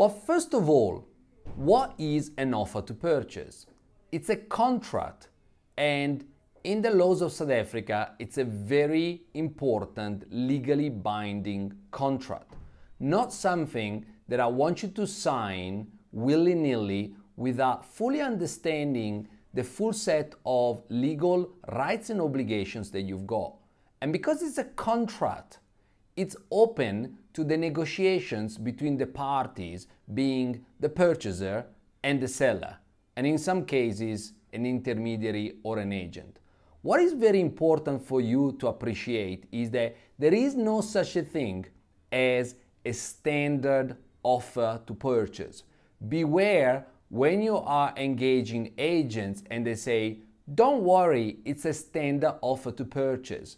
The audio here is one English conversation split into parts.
Well, first of all, what is an offer to purchase? It's a contract, and in the laws of South Africa, it's a very important legally binding contract. Not something that I want you to sign willy nilly without fully understanding the full set of legal rights and obligations that you've got. And because it's a contract, it's open to the negotiations between the parties, being the purchaser and the seller, and in some cases, an intermediary or an agent. What is very important for you to appreciate is that there is no such a thing as a standard offer to purchase. Beware when you are engaging agents and they say, don't worry, it's a standard offer to purchase.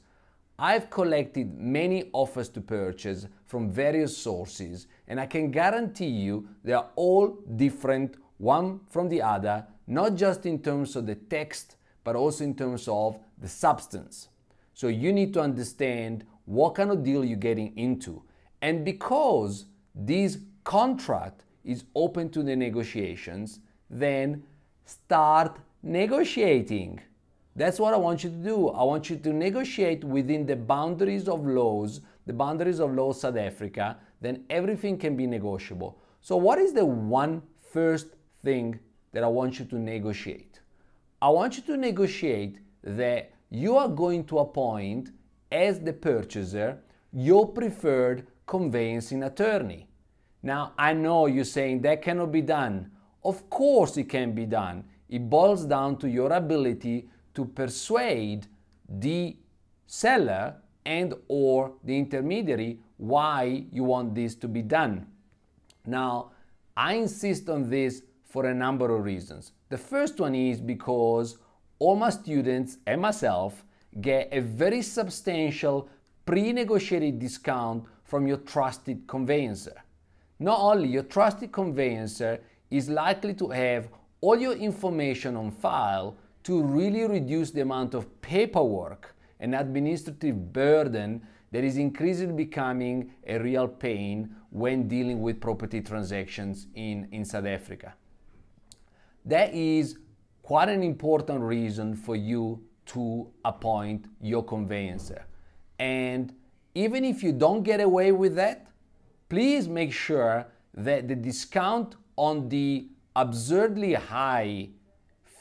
I've collected many offers to purchase from various sources, and I can guarantee you they are all different one from the other, not just in terms of the text, but also in terms of the substance. So you need to understand what kind of deal you're getting into. And because this contract is open to the negotiations, then start negotiating. That's what I want you to do. I want you to negotiate within the boundaries of laws, the boundaries of law South Africa, then everything can be negotiable. So, what is the one first thing that I want you to negotiate? I want you to negotiate that you are going to appoint as the purchaser your preferred conveyancing attorney. Now, I know you're saying that cannot be done. Of course, it can be done. It boils down to your ability to persuade the seller and or the intermediary why you want this to be done. Now, I insist on this for a number of reasons. The first one is because all my students and myself get a very substantial pre-negotiated discount from your trusted conveyancer. Not only your trusted conveyancer is likely to have all your information on file to really reduce the amount of paperwork and administrative burden that is increasingly becoming a real pain when dealing with property transactions in, in South Africa. That is quite an important reason for you to appoint your conveyancer. And even if you don't get away with that, please make sure that the discount on the absurdly high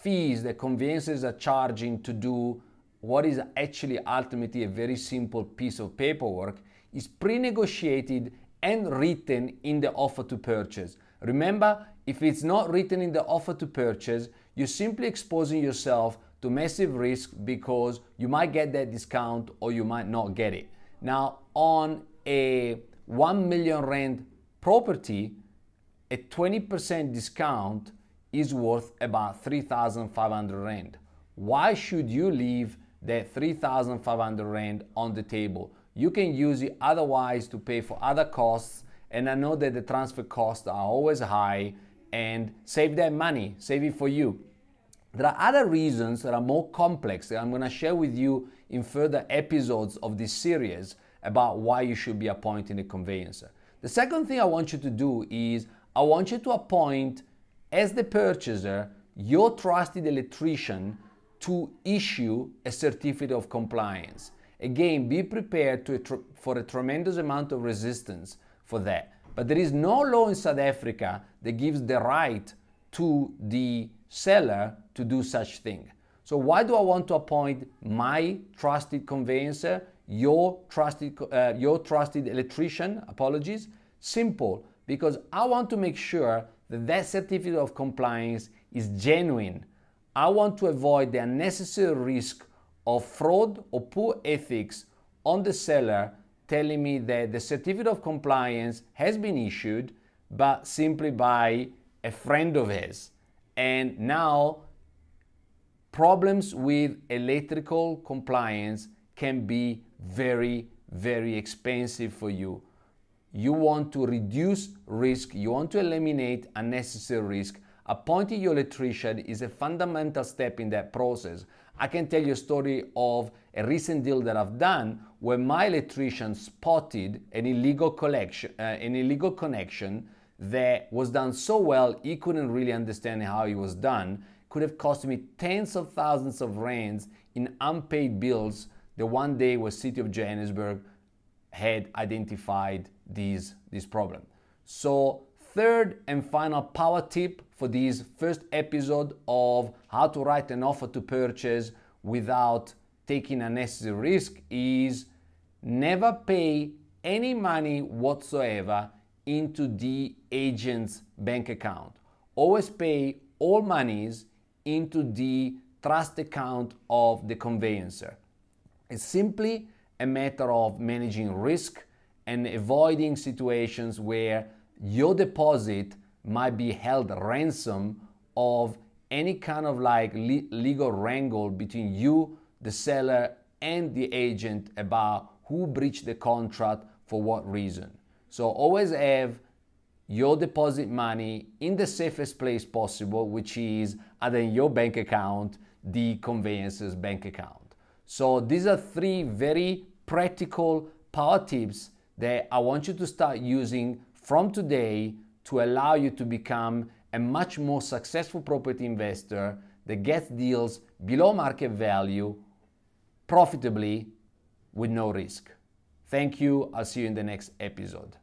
fees that conveyancers are charging to do what is actually ultimately a very simple piece of paperwork is pre-negotiated and written in the offer to purchase. Remember, if it's not written in the offer to purchase, you're simply exposing yourself to massive risk because you might get that discount or you might not get it. Now, on a 1 million rand property, a 20% discount is worth about 3,500 rand. Why should you leave that 3,500 rand on the table? You can use it otherwise to pay for other costs, and I know that the transfer costs are always high, and save that money, save it for you. There are other reasons that are more complex that I'm going to share with you in further episodes of this series about why you should be appointing a conveyancer. The second thing I want you to do is I want you to appoint as the purchaser your trusted electrician to issue a certificate of compliance. Again, be prepared to, for a tremendous amount of resistance for that. But there is no law in South Africa that gives the right to the seller to do such thing. So why do I want to appoint my trusted conveyancer, your trusted, uh, your trusted electrician, apologies? Simple, because I want to make sure that that certificate of compliance is genuine. I want to avoid the unnecessary risk of fraud or poor ethics on the seller telling me that the certificate of compliance has been issued but simply by a friend of his. And now problems with electrical compliance can be very, very expensive for you. You want to reduce risk, you want to eliminate unnecessary risk. Appointing your electrician is a fundamental step in that process. I can tell you a story of a recent deal that I've done where my electrician spotted an illegal collection, uh, an illegal connection that was done so well, he couldn't really understand how it was done, could have cost me tens of thousands of rands in unpaid bills the one day was city of Johannesburg had identified these, this problem. So third and final power tip for this first episode of how to write an offer to purchase without taking unnecessary risk is never pay any money whatsoever into the agent's bank account. Always pay all monies into the trust account of the conveyancer. It's simply a matter of managing risk and avoiding situations where your deposit might be held ransom of any kind of like le- legal wrangle between you, the seller, and the agent about who breached the contract for what reason. So always have your deposit money in the safest place possible, which is either in your bank account, the conveyancer's bank account. So these are three very practical power tips that I want you to start using from today to allow you to become a much more successful property investor that gets deals below market value profitably with no risk. Thank you. I'll see you in the next episode.